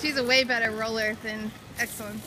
She's a way better roller than Exxon.